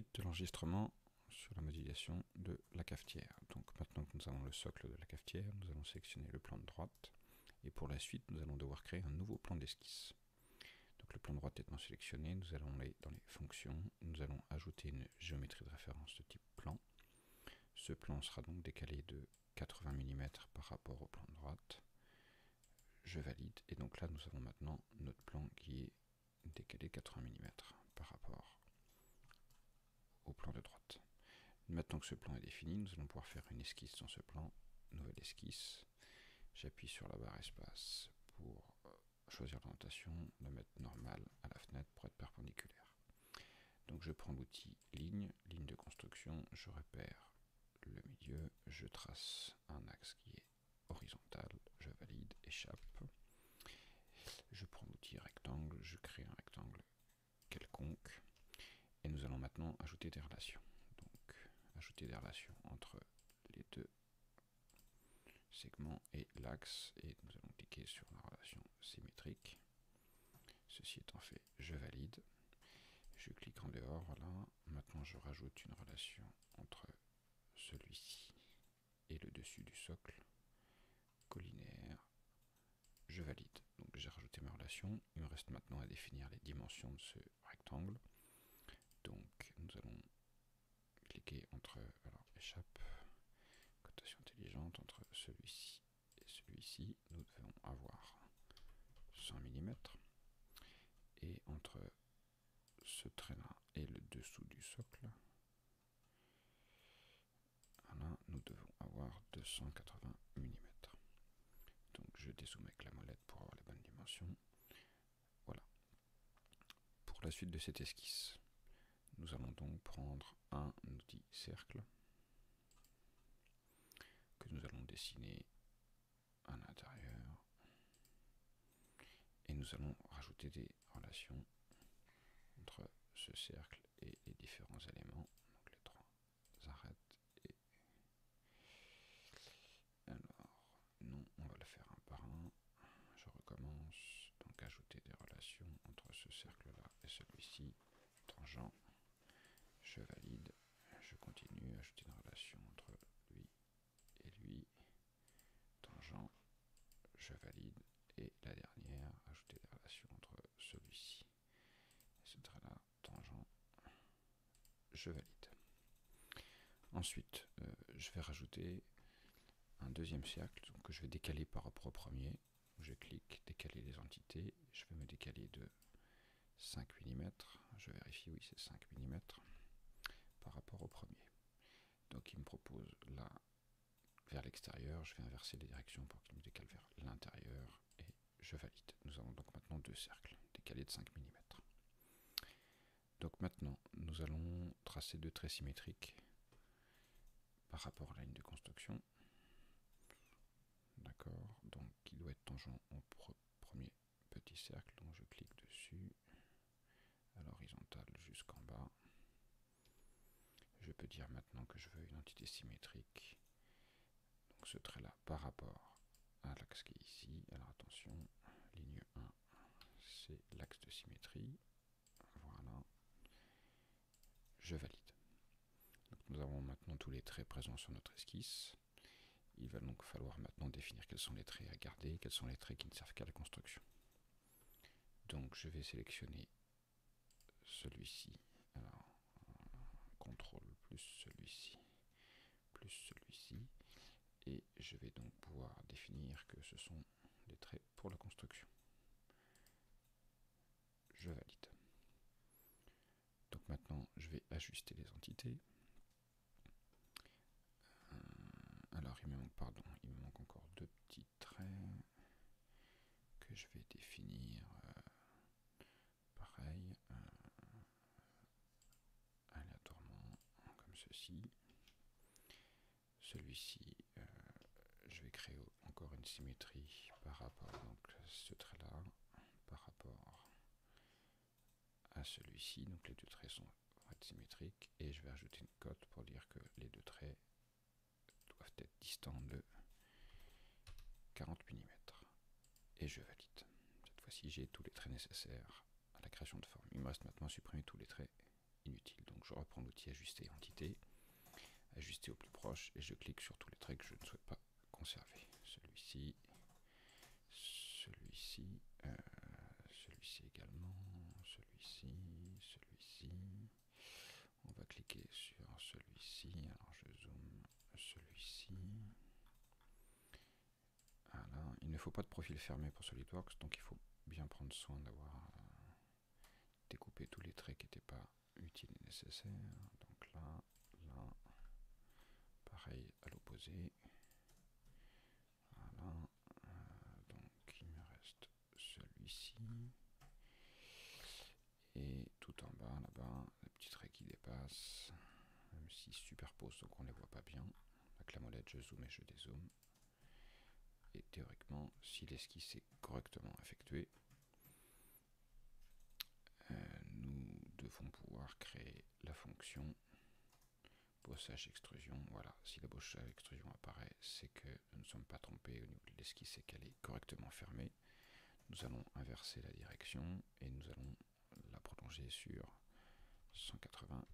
de l'enregistrement sur la modélisation de la cafetière. Donc maintenant que nous avons le socle de la cafetière, nous allons sélectionner le plan de droite et pour la suite nous allons devoir créer un nouveau plan d'esquisse. Donc le plan de droite étant sélectionné, nous allons aller dans les fonctions, nous allons ajouter une géométrie de référence de type plan. Ce plan sera donc décalé de 80 mm par rapport au plan de droite. Je valide et donc là nous avons maintenant notre plan qui est décalé 80 mm par rapport plan de droite. Maintenant que ce plan est défini, nous allons pouvoir faire une esquisse dans ce plan, nouvelle esquisse. J'appuie sur la barre espace pour euh, choisir l'orientation, le mettre normal à la fenêtre pour être perpendiculaire. Donc je prends l'outil ligne, ligne de construction, je repère le milieu, je trace un axe qui est horizontal, je valide, échappe. Je prends l'outil rectangle, je crée un rectangle quelconque et nous allons maintenant ajouter des relations. Donc ajouter des relations entre les deux segments et l'axe et nous allons cliquer sur la relation symétrique. Ceci étant fait, je valide. Je clique en dehors, voilà. Maintenant je rajoute une relation entre celui-ci et le dessus du socle collinéaire. Je valide. Donc j'ai rajouté ma relation. Il me reste maintenant à définir les dimensions de ce rectangle. Nous allons cliquer entre, alors échappe, cotation intelligente, entre celui-ci et celui-ci, nous devons avoir 100 mm. Et entre ce trait-là et le dessous du socle, nous devons avoir 280 mm. Donc je dézoome avec la molette pour avoir les bonnes dimensions. Voilà. Pour la suite de cette esquisse, prendre un outil cercle que nous allons dessiner à l'intérieur. Et nous allons rajouter des relations entre ce cercle et les différents éléments, donc les trois arêtes et alors non on va le faire un par un je recommence donc ajouter des relations entre ce cercle là et celui-ci tangent je valide, je continue, ajouter une relation entre lui et lui, tangent, je valide, et la dernière, ajouter des relations entre celui-ci et ce trait-là, tangent, je valide. Ensuite, euh, je vais rajouter un deuxième cercle que je vais décaler par rapport au premier. Je clique, décaler les entités, je vais me décaler de 5 mm, je vérifie, oui c'est 5 mm par rapport au premier. Donc il me propose là vers je vais inverser les directions pour qu'il me décale vers l'intérieur et je valide. Nous avons donc maintenant deux cercles décalés de 5 mm. Donc maintenant, nous allons tracer deux traits symétriques par rapport à la ligne de construction. D'accord Donc qui doit être tangent au premier petit cercle, donc je clique dessus à l'horizontale jusqu'en bas je peux dire maintenant que je veux une entité symétrique. Donc ce trait-là par rapport à l'axe qui est ici. Alors attention, ligne 1, c'est l'axe de symétrie. Voilà. Je valide. nous avons maintenant tous les traits présents sur notre esquisse. Il va donc falloir maintenant définir quels sont les traits à garder, quels sont les traits qui ne servent qu'à la construction. Donc je vais sélectionner celui-ci. Alors, contrôle plus celui-ci plus celui-ci et je vais donc pouvoir définir que ce sont des traits pour la construction. Je valide. Donc maintenant je vais ajuster les entités. Euh, alors il me manque, pardon, il me manque encore deux petits traits que je vais définir euh, pareil. Euh, ceci. Celui-ci, je vais créer encore une symétrie par rapport donc, ce trait-là, par rapport à celui-ci. Donc les deux traits sont être symétriques et je vais ajouter une cote pour dire que les deux traits doivent être distants de 40 mm. Et je valide. Cette fois-ci, j'ai tous les traits nécessaires à la création de forme. Il me reste maintenant à supprimer tous les traits inutile. Donc je reprends l'outil ajuster entité, ajuster au plus proche, et je clique sur tous les traits que je ne souhaite pas Celui-ci, celui-ci, euh, celui-ci également, celui-ci, celui-ci. On va cliquer sur celui-ci, alors je zoome celui-ci. Voilà. Il ne faut pas de profil fermé pour SolidWorks, donc il faut bien prendre soin d'avoir euh, découpé tous les traits qui n'étaient pas utiles et nécessaires. Donc là, là, pareil à l'opposé. Voilà. Euh, donc il me reste celui-ci. Et tout en bas, là-bas, les petits traits même s'ils superposent, donc on les voit pas bien. Avec la molette, je zoome et je dézoome. Et théoriquement, si l'esquisse est correctement effectuée, euh, nous devons pouvoir créer la fonction bossage extrusion. Voilà, si la bossage extrusion apparaît, c'est que nous ne sommes pas trompés au niveau de l'esquisse et qu'elle est correctement fermée. Nous allons inverser la direction et nous allons la prolonger sur 180